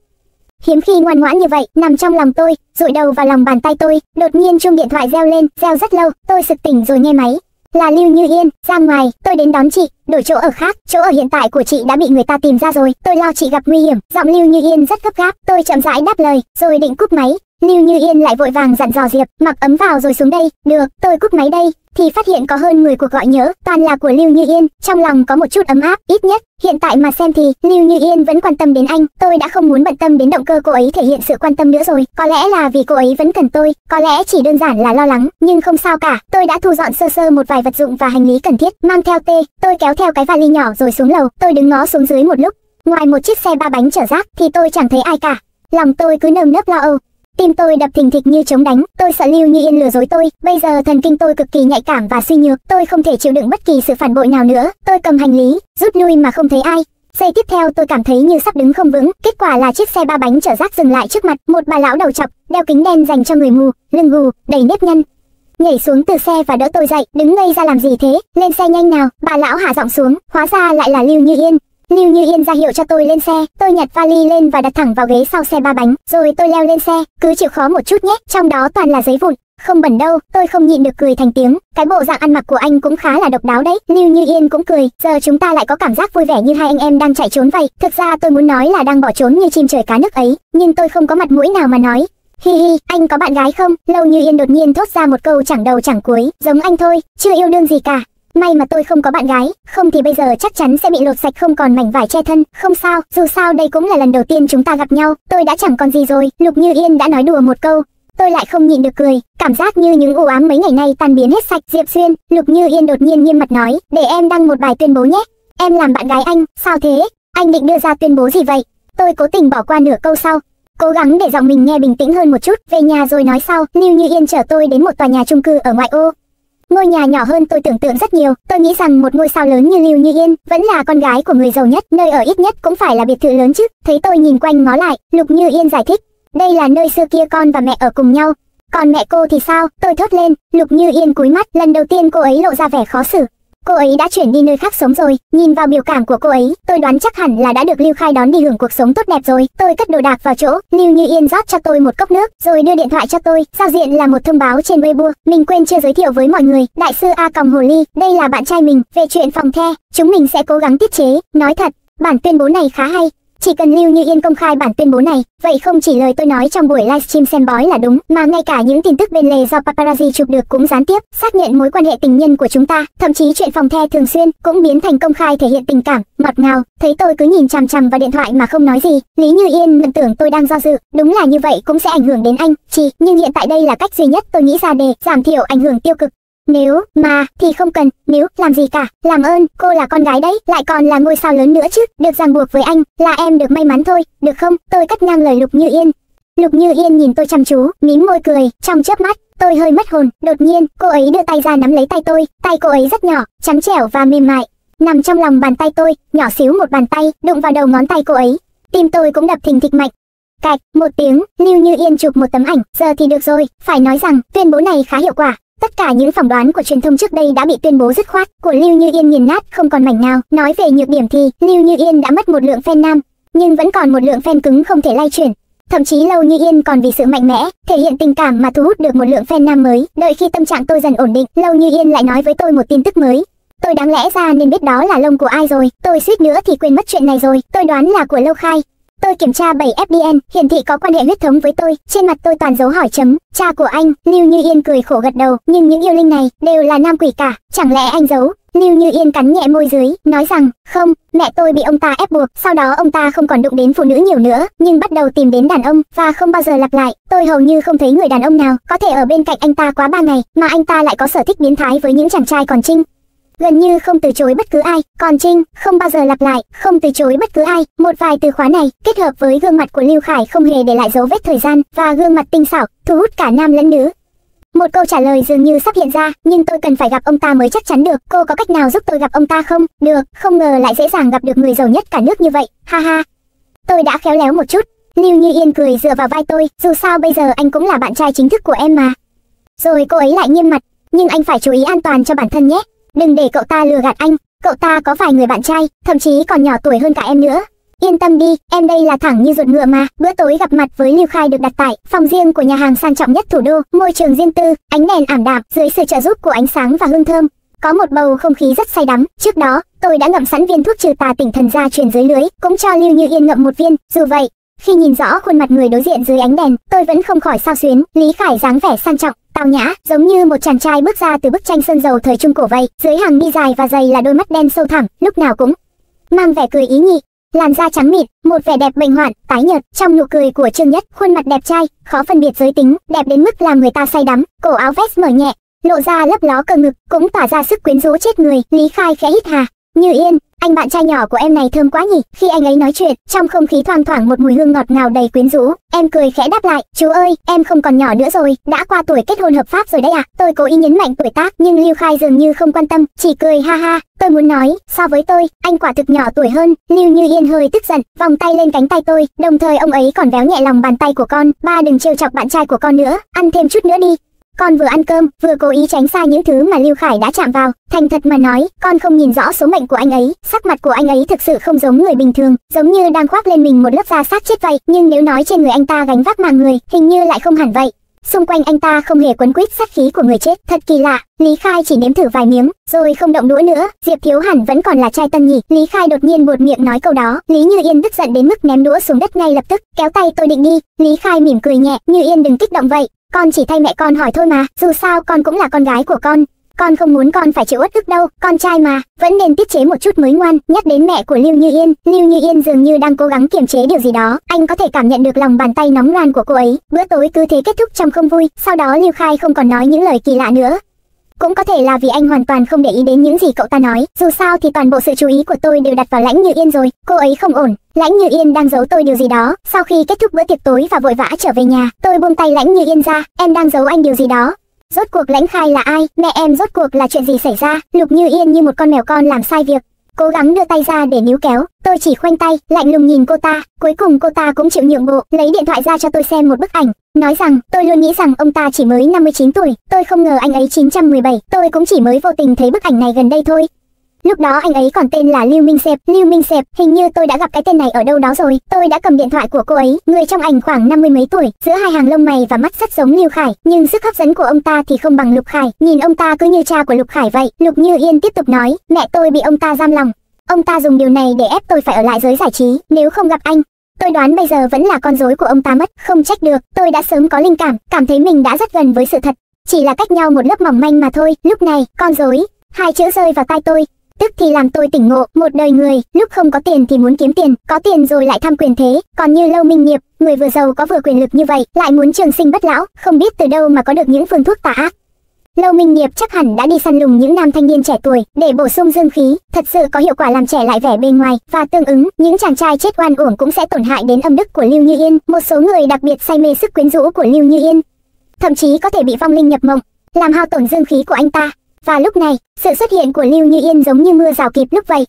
Hiếm khi ngoan ngoãn như vậy, nằm trong lòng tôi, dụi đầu vào lòng bàn tay tôi, đột nhiên chuông điện thoại reo lên, reo rất lâu, tôi sực tỉnh rồi nghe máy. Là Lưu Như Yên, ra ngoài, tôi đến đón chị, đổi chỗ ở khác, chỗ ở hiện tại của chị đã bị người ta tìm ra rồi, tôi lo chị gặp nguy hiểm, giọng Lưu Như Yên rất gấp gáp, tôi chậm rãi đáp lời, rồi định cúp máy, Lưu Như Yên lại vội vàng dặn dò Diệp, mặc ấm vào rồi xuống đây, được, tôi cúp máy đây, thì phát hiện có hơn 10 cuộc gọi nhớ, toàn là của Lưu Như Yên, trong lòng có một chút ấm áp, ít nhất, hiện tại mà xem thì Lưu Như Yên vẫn quan tâm đến anh, tôi đã không muốn bận tâm đến động cơ cô ấy thể hiện sự quan tâm nữa rồi, có lẽ là vì cô ấy vẫn cần tôi, có lẽ chỉ đơn giản là lo lắng, nhưng không sao cả, tôi đã thu dọn sơ sơ một vài vật dụng và hành lý cần thiết, mang theo tê, tôi kéo theo cái vali nhỏ rồi xuống lầu, tôi đứng ngó xuống dưới một lúc, ngoài một chiếc xe ba bánh chở rác thì tôi chẳng thấy ai cả, lòng tôi cứ nơm nớp lo âu, Tim tôi đập thình thịch như chống đánh, tôi sợ Lưu Như Yên lừa dối tôi, bây giờ thần kinh tôi cực kỳ nhạy cảm và suy nhược, tôi không thể chịu đựng bất kỳ sự phản bội nào nữa. Tôi cầm hành lý, rút lui mà không thấy ai. Giây tiếp theo tôi cảm thấy như sắp đứng không vững, kết quả là chiếc xe ba bánh chở rác dừng lại trước mặt, một bà lão đầu chọc, đeo kính đen dành cho người mù, lưng gù, đầy nếp nhăn. Nhảy xuống từ xe và đỡ tôi dậy, đứng ngây ra làm gì thế, lên xe nhanh nào, bà lão hạ giọng xuống, hóa ra lại là Lưu Như Yên, Lưu Như Yên ra hiệu cho tôi lên xe, tôi nhặt vali lên và đặt thẳng vào ghế sau xe ba bánh, rồi tôi leo lên xe, cứ chịu khó một chút nhé, trong đó toàn là giấy vụn, không bẩn đâu, tôi không nhịn được cười thành tiếng, cái bộ dạng ăn mặc của anh cũng khá là độc đáo đấy. Lưu Như Yên cũng cười, giờ chúng ta lại có cảm giác vui vẻ như hai anh em đang chạy trốn vậy. Thực ra tôi muốn nói là đang bỏ trốn như chim trời cá nước ấy, nhưng tôi không có mặt mũi nào mà nói. Hi hi, anh có bạn gái không? Lâu Như Yên đột nhiên thốt ra một câu chẳng đầu chẳng cuối, giống anh thôi, chưa yêu đương gì cả. May mà tôi không có bạn gái, không thì bây giờ chắc chắn sẽ bị lột sạch không còn mảnh vải che thân. Không sao, dù sao đây cũng là lần đầu tiên chúng ta gặp nhau, tôi đã chẳng còn gì rồi. Lục Như Yên đã nói đùa một câu, tôi lại không nhịn được cười, cảm giác như những u ám mấy ngày nay tan biến hết sạch. Diệp Xuyên, Lục Như Yên đột nhiên nghiêm mặt nói, để em đăng một bài tuyên bố nhé. Em làm bạn gái anh, sao thế? Anh định đưa ra tuyên bố gì vậy? Tôi cố tình bỏ qua nửa câu sau, cố gắng để giọng mình nghe bình tĩnh hơn một chút. Về nhà rồi nói sau. Lưu Như Yên chở tôi đến một tòa nhà chung cư ở ngoại ô, Ngôi nhà nhỏ hơn tôi tưởng tượng rất nhiều, tôi nghĩ rằng một ngôi sao lớn như Lưu Như Yên vẫn là con gái của người giàu nhất, nơi ở ít nhất cũng phải là biệt thự lớn chứ. Thấy tôi nhìn quanh ngó lại, Lục Như Yên giải thích, đây là nơi xưa kia con và mẹ ở cùng nhau. Còn mẹ cô thì sao? Tôi thốt lên, Lục Như Yên cúi mắt, lần đầu tiên cô ấy lộ ra vẻ khó xử. Cô ấy đã chuyển đi nơi khác sống rồi, nhìn vào biểu cảm của cô ấy, tôi đoán chắc hẳn là đã được Lưu Khai đón đi hưởng cuộc sống tốt đẹp rồi. Tôi cất đồ đạc vào chỗ, Lưu Như Yên rót cho tôi một cốc nước, rồi đưa điện thoại cho tôi. Giao diện là một thông báo trên Weibo, mình quên chưa giới thiệu với mọi người. Đại sư A Còng Hồ Ly, đây là bạn trai mình, về chuyện phòng the, chúng mình sẽ cố gắng tiết chế. Nói thật, bản tuyên bố này khá hay, chỉ cần Lưu Như Yên công khai bản tuyên bố này, vậy không chỉ lời tôi nói trong buổi livestream xem bói là đúng, mà ngay cả những tin tức bên lề do paparazzi chụp được cũng gián tiếp xác nhận mối quan hệ tình nhân của chúng ta, thậm chí chuyện phòng the thường xuyên cũng biến thành công khai thể hiện tình cảm, ngọt ngào. Thấy tôi cứ nhìn chằm chằm vào điện thoại mà không nói gì, Lý Như Yên nhận tưởng tôi đang do dự, đúng là như vậy cũng sẽ ảnh hưởng đến anh, chị nhưng hiện tại đây là cách duy nhất tôi nghĩ ra để giảm thiểu ảnh hưởng tiêu cực. Nếu mà thì không cần, nếu làm gì cả, làm ơn, cô là con gái đấy, lại còn là ngôi sao lớn nữa chứ, được ràng buộc với anh, là em được may mắn thôi, được không? Tôi cắt ngang lời Lục Như Yên. Lục Như Yên nhìn tôi chăm chú, mím môi cười, trong chớp mắt, tôi hơi mất hồn, đột nhiên, cô ấy đưa tay ra nắm lấy tay tôi, tay cô ấy rất nhỏ, trắng trẻo và mềm mại, nằm trong lòng bàn tay tôi, nhỏ xíu một bàn tay, đụng vào đầu ngón tay cô ấy. Tim tôi cũng đập thình thịch mạnh. Cạch, một tiếng, Lưu Như Yên chụp một tấm ảnh, giờ thì được rồi, phải nói rằng, tuyên bố này khá hiệu quả, Tất cả những phỏng đoán của truyền thông trước đây đã bị tuyên bố dứt khoát, của Lưu Như Yên nghiền nát không còn mảnh nào. Nói về nhược điểm thì Lưu Như Yên đã mất một lượng fan nam, nhưng vẫn còn một lượng fan cứng không thể lay chuyển. Thậm chí Lâu Như Yên còn vì sự mạnh mẽ, thể hiện tình cảm mà thu hút được một lượng fan nam mới. Đợi khi tâm trạng tôi dần ổn định, Lâu Như Yên lại nói với tôi một tin tức mới. Tôi đáng lẽ ra nên biết đó là lông của ai rồi, tôi suýt nữa thì quên mất chuyện này rồi, tôi đoán là của Lâu Khai. Tôi kiểm tra 7 FDN, hiển thị có quan hệ huyết thống với tôi, trên mặt tôi toàn dấu hỏi chấm, cha của anh, Lưu Như Yên cười khổ gật đầu, nhưng những yêu linh này đều là nam quỷ cả, chẳng lẽ anh giấu? Lưu Như Yên cắn nhẹ môi dưới, nói rằng, không, mẹ tôi bị ông ta ép buộc, sau đó ông ta không còn đụng đến phụ nữ nhiều nữa, nhưng bắt đầu tìm đến đàn ông, và không bao giờ lặp lại, tôi hầu như không thấy người đàn ông nào có thể ở bên cạnh anh ta quá ba ngày, mà anh ta lại có sở thích biến thái với những chàng trai còn trinh gần như không từ chối bất cứ ai, còn Trinh không bao giờ lặp lại, không từ chối bất cứ ai. Một vài từ khóa này kết hợp với gương mặt của Lưu Khải không hề để lại dấu vết thời gian và gương mặt tinh xảo, thu hút cả nam lẫn nữ. Một câu trả lời dường như sắp hiện ra, nhưng tôi cần phải gặp ông ta mới chắc chắn được. Cô có cách nào giúp tôi gặp ông ta không? Được, không ngờ lại dễ dàng gặp được người giàu nhất cả nước như vậy. Ha ha. Tôi đã khéo léo một chút. Lưu Như Yên cười dựa vào vai tôi, dù sao bây giờ anh cũng là bạn trai chính thức của em mà. Rồi cô ấy lại nghiêm mặt, nhưng anh phải chú ý an toàn cho bản thân nhé. Đừng để cậu ta lừa gạt anh, cậu ta có vài người bạn trai, thậm chí còn nhỏ tuổi hơn cả em nữa. Yên tâm đi, em đây là thẳng như ruột ngựa mà. Bữa tối gặp mặt với Lưu Khai được đặt tại phòng riêng của nhà hàng sang trọng nhất thủ đô, môi trường riêng tư, ánh đèn ảm đạm dưới sự trợ giúp của ánh sáng và hương thơm. Có một bầu không khí rất say đắm. Trước đó, tôi đã ngậm sẵn viên thuốc trừ tà tỉnh thần ra truyền dưới lưới, cũng cho Lưu Như Yên ngậm một viên. Dù vậy, khi nhìn rõ khuôn mặt người đối diện dưới ánh đèn, tôi vẫn không khỏi sao xuyến. Lý Khải dáng vẻ sang trọng, tao nhã, giống như một chàng trai bước ra từ bức tranh sơn dầu thời trung cổ vậy. Dưới hàng mi dài và dày là đôi mắt đen sâu thẳm, lúc nào cũng mang vẻ cười ý nhị. Làn da trắng mịn, một vẻ đẹp bệnh hoạn, tái nhợt, trong nụ cười của Trương Nhất, khuôn mặt đẹp trai, khó phân biệt giới tính, đẹp đến mức làm người ta say đắm, cổ áo vest mở nhẹ, lộ ra lấp ló cơ ngực, cũng tỏa ra sức quyến rũ chết người. Lý Khai khẽ hít hà, như yên, anh bạn trai nhỏ của em này thơm quá nhỉ. Khi anh ấy nói chuyện, trong không khí thoang thoảng một mùi hương ngọt ngào đầy quyến rũ. Em cười khẽ đáp lại, chú ơi, em không còn nhỏ nữa rồi, đã qua tuổi kết hôn hợp pháp rồi đấy ạ. À. Tôi cố ý nhấn mạnh tuổi tác, nhưng Lưu Khai dường như không quan tâm, chỉ cười ha ha. Tôi muốn nói, so với tôi, anh quả thực nhỏ tuổi hơn. Lưu Như Yên hơi tức giận, vòng tay lên cánh tay tôi, đồng thời ông ấy còn véo nhẹ lòng bàn tay của con. Ba đừng trêu chọc bạn trai của con nữa, ăn thêm chút nữa đi. Con vừa ăn cơm, vừa cố ý tránh xa những thứ mà Lưu Khải đã chạm vào. Thành thật mà nói, con không nhìn rõ số mệnh của anh ấy. Sắc mặt của anh ấy thực sự không giống người bình thường, giống như đang khoác lên mình một lớp da sát chết vậy. Nhưng nếu nói trên người anh ta gánh vác màng người, hình như lại không hẳn vậy. Xung quanh anh ta không hề quấn quýt sát khí của người chết, thật kỳ lạ. Lý Khai chỉ nếm thử vài miếng, rồi không động đũa nữa. Diệp Thiếu hẳn vẫn còn là trai tân nhỉ. Lý Khai đột nhiên buột miệng nói câu đó. Lý Như Yên tức giận đến mức ném đũa xuống đất ngay lập tức, kéo tay tôi định đi. Lý Khai mỉm cười nhẹ, Như Yên đừng kích động vậy, con chỉ thay mẹ con hỏi thôi mà, dù sao con cũng là con gái của con. Con không muốn con phải chịu uất ức đâu, con trai mà, vẫn nên tiết chế một chút mới ngoan. Nhắc đến mẹ của Lưu Như Yên, Lưu Như Yên dường như đang cố gắng kiềm chế điều gì đó. Anh có thể cảm nhận được lòng bàn tay nóng ran của cô ấy. Bữa tối cứ thế kết thúc trong không vui, sau đó Lưu Khai không còn nói những lời kỳ lạ nữa. Cũng có thể là vì anh hoàn toàn không để ý đến những gì cậu ta nói, dù sao thì toàn bộ sự chú ý của tôi đều đặt vào Lãnh Như Yên rồi, cô ấy không ổn. Lãnh Như Yên đang giấu tôi điều gì đó. Sau khi kết thúc bữa tiệc tối và vội vã trở về nhà, tôi buông tay Lãnh Như Yên ra, em đang giấu anh điều gì đó. Rốt cuộc lãnh khai là ai, mẹ em rốt cuộc là chuyện gì xảy ra, Lục Như Yên như một con mèo con làm sai việc. Cố gắng đưa tay ra để níu kéo, tôi chỉ khoanh tay, lạnh lùng nhìn cô ta, cuối cùng cô ta cũng chịu nhượng bộ, lấy điện thoại ra cho tôi xem một bức ảnh, nói rằng tôi luôn nghĩ rằng ông ta chỉ mới 59 tuổi, tôi không ngờ anh ấy 917, tôi cũng chỉ mới vô tình thấy bức ảnh này gần đây thôi. Lúc đó anh ấy còn tên là Lưu Minh Sẹp, Lưu Minh Sẹp, hình như tôi đã gặp cái tên này ở đâu đó rồi. Tôi đã cầm điện thoại của cô ấy, người trong ảnh khoảng năm mươi mấy tuổi, giữa hai hàng lông mày và mắt rất giống Lưu Khải, nhưng sức hấp dẫn của ông ta thì không bằng Lục Khải, nhìn ông ta cứ như cha của Lục Khải vậy. Lục Như Yên tiếp tục nói, mẹ tôi bị ông ta giam lòng. Ông ta dùng điều này để ép tôi phải ở lại giới giải trí, nếu không gặp anh, Tôi đoán bây giờ vẫn là con rối của ông ta mất, không trách được, tôi đã sớm có linh cảm, cảm thấy mình đã rất gần với sự thật. Chỉ là cách nhau một lớp mỏng manh mà thôi, lúc này, con rối, hai chữ rơi vào tai tôi, tức thì làm tôi tỉnh ngộ, một đời người, lúc không có tiền thì muốn kiếm tiền, có tiền rồi lại tham quyền thế, còn như Lâu Minh Nghiệp, người vừa giàu có vừa quyền lực như vậy, lại muốn trường sinh bất lão, không biết từ đâu mà có được những phương thuốc tà ác. Lâu Minh Nghiệp chắc hẳn đã đi săn lùng những nam thanh niên trẻ tuổi để bổ sung dương khí, thật sự có hiệu quả làm trẻ lại vẻ bên ngoài và tương ứng, những chàng trai chết oan uổng cũng sẽ tổn hại đến âm đức của Lưu Như Yên, một số người đặc biệt say mê sức quyến rũ của Lưu Như Yên, thậm chí có thể bị vong linh nhập mộng, làm hao tổn dương khí của anh ta. Và lúc này, sự xuất hiện của Lưu Như Yên giống như mưa rào kịp lúc vậy.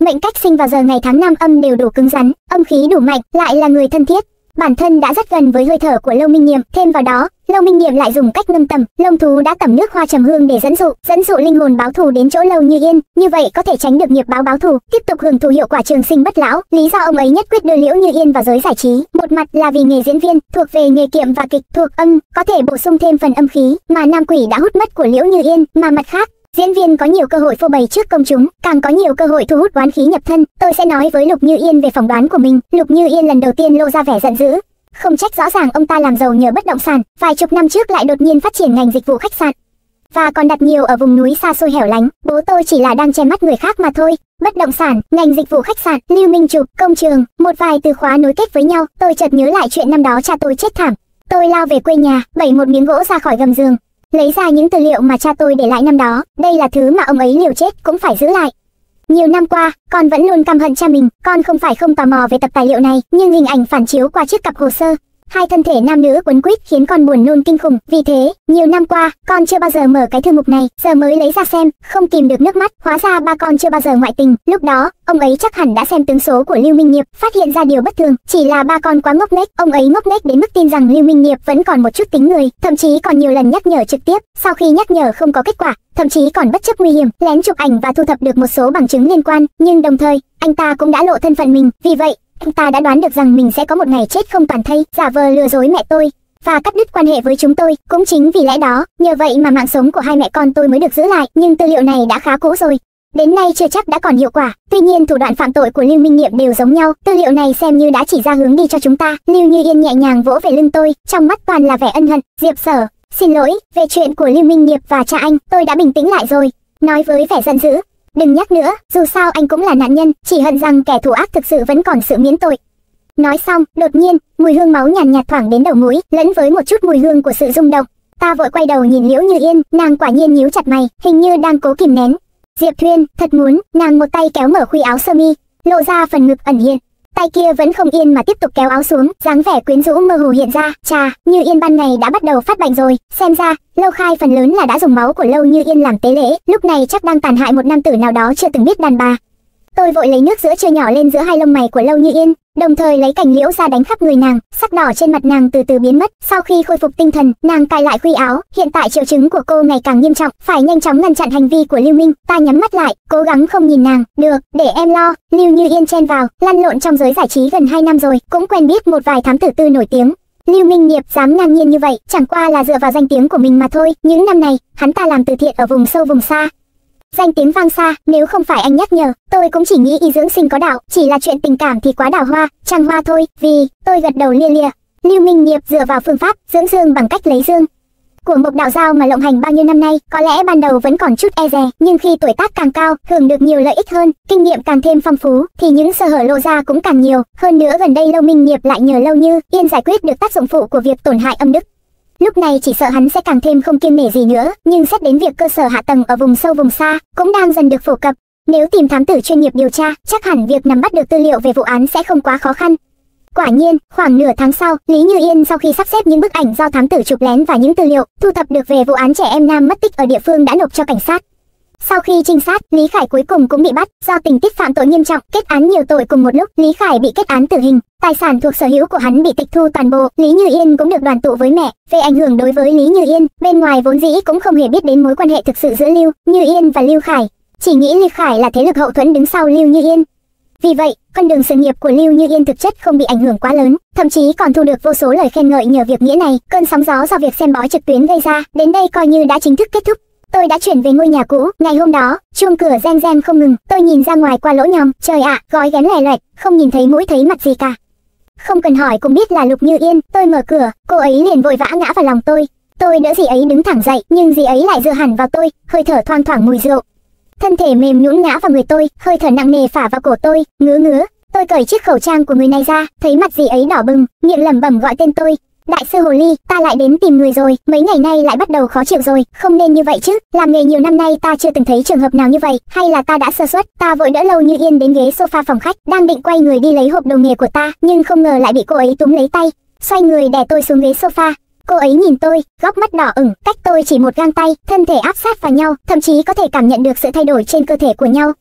Mệnh cách sinh vào giờ ngày tháng năm âm đều đủ cứng rắn, âm khí đủ mạnh, lại là người thân thiết. Bản thân đã rất gần với hơi thở của Lâu Minh Niệm, thêm vào đó, Lâu Minh Niệm lại dùng cách ngâm tầm, lông thú đã tẩm nước hoa trầm hương để dẫn dụ, dẫn dụ linh hồn báo thù đến chỗ Lâu Như Yên, như vậy có thể tránh được nghiệp báo báo thù, tiếp tục hưởng thụ hiệu quả trường sinh bất lão. Lý do ông ấy nhất quyết đưa Liễu Như Yên vào giới giải trí, một mặt là vì nghề diễn viên, thuộc về nghề kiệm và kịch, thuộc âm, có thể bổ sung thêm phần âm khí mà nam quỷ đã hút mất của Liễu Như Yên, mà mặt khác, Diễn viên có nhiều cơ hội phô bày trước công chúng, càng có nhiều cơ hội thu hút oán khí nhập thân. Tôi sẽ nói với Lục Như Yên về phỏng đoán của mình. Lục Như Yên lần đầu tiên lộ ra vẻ giận dữ. Không trách rõ ràng ông ta làm giàu nhờ bất động sản, vài chục năm trước lại đột nhiên phát triển ngành dịch vụ khách sạn. Và còn đặt nhiều ở vùng núi xa xôi hẻo lánh, bố tôi chỉ là đang che mắt người khác mà thôi. Bất động sản, ngành dịch vụ khách sạn, lưu minh trục, công trường, một vài từ khóa nối kết với nhau, tôi chợt nhớ lại chuyện năm đó cha tôi chết thảm. Tôi lao về quê nhà, bẩy một miếng gỗ ra khỏi gầm giường, lấy ra những tư liệu mà cha tôi để lại năm đó, đây là thứ mà ông ấy liều chết cũng phải giữ lại. Nhiều năm qua, con vẫn luôn căm hận cha mình, con không phải không tò mò về tập tài liệu này, nhưng hình ảnh phản chiếu qua chiếc cặp hồ sơ, Hai thân thể nam nữ quấn quýt khiến con buồn nôn kinh khủng. Vì thế, nhiều năm qua, con chưa bao giờ mở cái thư mục này, giờ mới lấy ra xem, không kìm được nước mắt. Hóa ra ba con chưa bao giờ ngoại tình. Lúc đó, ông ấy chắc hẳn đã xem tướng số của Lưu Minh Nghiệp, phát hiện ra điều bất thường. Chỉ là ba con quá ngốc nghếch, ông ấy ngốc nghếch đến mức tin rằng Lưu Minh Nghiệp vẫn còn một chút tính người, thậm chí còn nhiều lần nhắc nhở trực tiếp. Sau khi nhắc nhở không có kết quả, thậm chí còn bất chấp nguy hiểm, lén chụp ảnh và thu thập được một số bằng chứng liên quan. Nhưng đồng thời, anh ta cũng đã lộ thân phận mình. Vì vậy, ta đã đoán được rằng mình sẽ có một ngày chết không toàn thây, giả vờ lừa dối mẹ tôi và cắt đứt quan hệ với chúng tôi. Cũng chính vì lẽ đó, nhờ vậy mà mạng sống của hai mẹ con tôi mới được giữ lại, nhưng tư liệu này đã khá cũ rồi. Đến nay chưa chắc đã còn hiệu quả. Tuy nhiên thủ đoạn phạm tội của Lưu Minh Niệm đều giống nhau, tư liệu này xem như đã chỉ ra hướng đi cho chúng ta. Lưu Như Yên nhẹ nhàng vỗ về lưng tôi, trong mắt toàn là vẻ ân hận. Diệp Sở, xin lỗi, về chuyện của Lưu Minh Niệm và cha anh, tôi đã bình tĩnh lại rồi. Nói với vẻ giận dữ, Đừng nhắc nữa, dù sao anh cũng là nạn nhân, chỉ hận rằng kẻ thù ác thực sự vẫn còn sự miễn tội. Nói xong, đột nhiên, mùi hương máu nhàn nhạt, nhạt thoảng đến đầu mũi, lẫn với một chút mùi hương của sự rung động. Ta vội quay đầu nhìn Liễu Như Yên, nàng quả nhiên nhíu chặt mày, hình như đang cố kìm nén. Diệp Thuyên, thật muốn, nàng một tay kéo mở khuy áo sơ mi, lộ ra phần ngực ẩn hiện, tay kia vẫn không yên mà tiếp tục kéo áo xuống, dáng vẻ quyến rũ mơ hồ hiện ra. Chà, Như Yên ban ngày đã bắt đầu phát bệnh rồi, xem ra, Lâu Khai phần lớn là đã dùng máu của Lâu Như Yên làm tế lễ, lúc này chắc đang tàn hại một nam tử nào đó chưa từng biết đàn bà. Tôi vội lấy nước sữa chưa nhỏ lên giữa hai lông mày của Lâu Như Yên, đồng thời lấy cành liễu ra đánh khắp người nàng, sắc đỏ trên mặt nàng từ từ biến mất. Sau khi khôi phục tinh thần, nàng cài lại khuy áo, hiện tại triệu chứng của cô ngày càng nghiêm trọng, phải nhanh chóng ngăn chặn hành vi của Lưu Minh. Ta nhắm mắt lại, cố gắng không nhìn nàng. Được, để em lo. Lưu Như Yên chen vào, lăn lộn trong giới giải trí gần 2 năm rồi, cũng quen biết một vài thám tử tư nổi tiếng. Lưu Minh Nghiệp dám ngang nhiên như vậy, chẳng qua là dựa vào danh tiếng của mình mà thôi. Những năm này, hắn ta làm từ thiện ở vùng sâu vùng xa, Danh tiếng vang xa, nếu không phải anh nhắc nhở, tôi cũng chỉ nghĩ y dưỡng sinh có đạo, chỉ là chuyện tình cảm thì quá đào hoa, trăng hoa thôi, vì, tôi gật đầu lia lia. Lưu Minh Nghiệp dựa vào phương pháp dưỡng dương bằng cách lấy dương của một đạo giao mà lộng hành bao nhiêu năm nay, có lẽ ban đầu vẫn còn chút e dè, nhưng khi tuổi tác càng cao, hưởng được nhiều lợi ích hơn, kinh nghiệm càng thêm phong phú, thì những sơ hở lộ ra cũng càng nhiều. Hơn nữa gần đây Lâu Minh Nghiệp lại nhờ Lâu Như Yên giải quyết được tác dụng phụ của việc tổn hại âm đức. Lúc này chỉ sợ hắn sẽ càng thêm không kiên nể gì nữa, nhưng xét đến việc cơ sở hạ tầng ở vùng sâu vùng xa cũng đang dần được phổ cập. Nếu tìm thám tử chuyên nghiệp điều tra, chắc hẳn việc nắm bắt được tư liệu về vụ án sẽ không quá khó khăn. Quả nhiên, khoảng nửa tháng sau, Lý Như Yên sau khi sắp xếp những bức ảnh do thám tử chụp lén và những tư liệu thu thập được về vụ án trẻ em nam mất tích ở địa phương đã nộp cho cảnh sát. Sau khi trinh sát, Lý Khải cuối cùng cũng bị bắt, do tình tiết phạm tội nghiêm trọng, kết án nhiều tội cùng một lúc, Lý Khải bị kết án tử hình, tài sản thuộc sở hữu của hắn bị tịch thu toàn bộ, Lý Như Yên cũng được đoàn tụ với mẹ. Về ảnh hưởng đối với Lý Như Yên, bên ngoài vốn dĩ cũng không hề biết đến mối quan hệ thực sự giữa Lưu Như Yên và Lưu Khải, chỉ nghĩ Lưu Khải là thế lực hậu thuẫn đứng sau Lưu Như Yên. Vì vậy, con đường sự nghiệp của Lưu Như Yên thực chất không bị ảnh hưởng quá lớn, thậm chí còn thu được vô số lời khen ngợi nhờ việc nghĩa này. Cơn sóng gió do việc xem bói trực tuyến gây ra, đến đây coi như đã chính thức kết thúc. Tôi đã chuyển về ngôi nhà cũ, ngày hôm đó, chuông cửa ren ren không ngừng, tôi nhìn ra ngoài qua lỗ nhòm, trời ạ, gói ghém lè loẹt, không nhìn thấy mũi thấy mặt gì cả. Không cần hỏi cũng biết là Lục Như Yên, tôi mở cửa, cô ấy liền vội vã ngã vào lòng tôi. Tôi đỡ dì ấy đứng thẳng dậy, nhưng dì ấy lại dựa hẳn vào tôi, hơi thở thoang thoảng mùi rượu. Thân thể mềm nhũn ngã vào người tôi, hơi thở nặng nề phả vào cổ tôi, ngứa ngứa. Tôi cởi chiếc khẩu trang của người này ra, thấy mặt dì ấy đỏ bừng, miệng lẩm bẩm gọi tên tôi, Đại sư Hồ Ly, ta lại đến tìm người rồi, mấy ngày nay lại bắt đầu khó chịu rồi, không nên như vậy chứ, làm nghề nhiều năm nay ta chưa từng thấy trường hợp nào như vậy, hay là ta đã sơ suất, ta vội đỡ lâu như yên đến ghế sofa phòng khách, đang định quay người đi lấy hộp đồ nghề của ta, nhưng không ngờ lại bị cô ấy túm lấy tay, xoay người đè tôi xuống ghế sofa. Cô ấy nhìn tôi, góc mắt đỏ ửng, cách tôi chỉ một gang tay, thân thể áp sát vào nhau, thậm chí có thể cảm nhận được sự thay đổi trên cơ thể của nhau.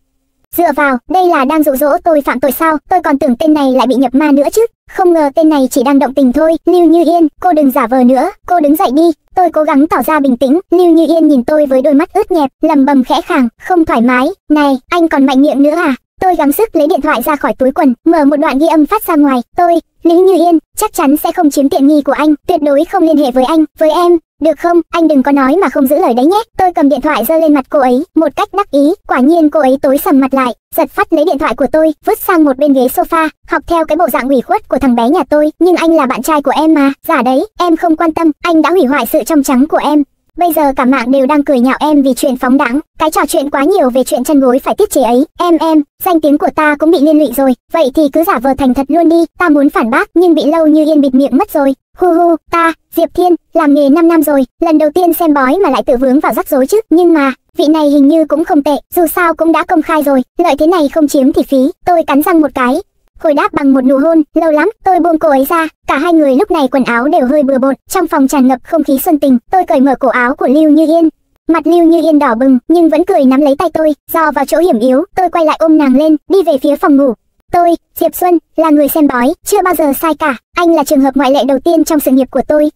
Dựa vào, đây là đang dụ dỗ tôi phạm tội sao, tôi còn tưởng tên này lại bị nhập ma nữa chứ. Không ngờ tên này chỉ đang động tình thôi, Lưu Như Yên, cô đừng giả vờ nữa, cô đứng dậy đi. Tôi cố gắng tỏ ra bình tĩnh, Lưu Như Yên nhìn tôi với đôi mắt ướt nhẹp, lầm bầm khẽ khàng, không thoải mái. Này, anh còn mạnh miệng nữa à? Tôi gắng sức lấy điện thoại ra khỏi túi quần, mở một đoạn ghi âm phát ra ngoài. Tôi, Lý Như Yên, chắc chắn sẽ không chiếm tiện nghi của anh, tuyệt đối không liên hệ với anh, với em. Được không, anh đừng có nói mà không giữ lời đấy nhé. Tôi cầm điện thoại giơ lên mặt cô ấy, một cách đắc ý, quả nhiên cô ấy tối sầm mặt lại, giật phát lấy điện thoại của tôi, vứt sang một bên ghế sofa, học theo cái bộ dạng ủy khuất của thằng bé nhà tôi, nhưng anh là bạn trai của em mà, giả đấy, em không quan tâm, anh đã hủy hoại sự trong trắng của em. Bây giờ cả mạng đều đang cười nhạo em vì chuyện phóng đãng, cái trò chuyện quá nhiều về chuyện chân gối phải tiết chế ấy. Em em, danh tiếng của ta cũng bị liên lụy rồi, vậy thì cứ giả vờ thành thật luôn đi, ta muốn phản bác nhưng bị lâu như yên bịt miệng mất rồi. Hu hu, ta, Diệp Thiên, làm nghề 5 năm rồi, lần đầu tiên xem bói mà lại tự vướng vào rắc rối chứ, nhưng mà, vị này hình như cũng không tệ, dù sao cũng đã công khai rồi, lợi thế này không chiếm thì phí, tôi cắn răng một cái. Hồi đáp bằng một nụ hôn, lâu lắm, tôi buông cô ấy ra, cả hai người lúc này quần áo đều hơi bừa bộn, trong phòng tràn ngập không khí xuân tình, tôi cởi mở cổ áo của Lưu Như Yên. Mặt Lưu Như Yên đỏ bừng, nhưng vẫn cười nắm lấy tay tôi, do vào chỗ hiểm yếu, tôi quay lại ôm nàng lên, đi về phía phòng ngủ, Tôi, Diệp Xuân, là người xem bói, chưa bao giờ sai cả, anh là trường hợp ngoại lệ đầu tiên trong sự nghiệp của tôi.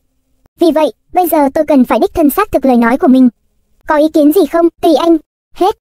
Vì vậy, bây giờ tôi cần phải đích thân xác thực lời nói của mình. Có ý kiến gì không, tùy anh. Hết.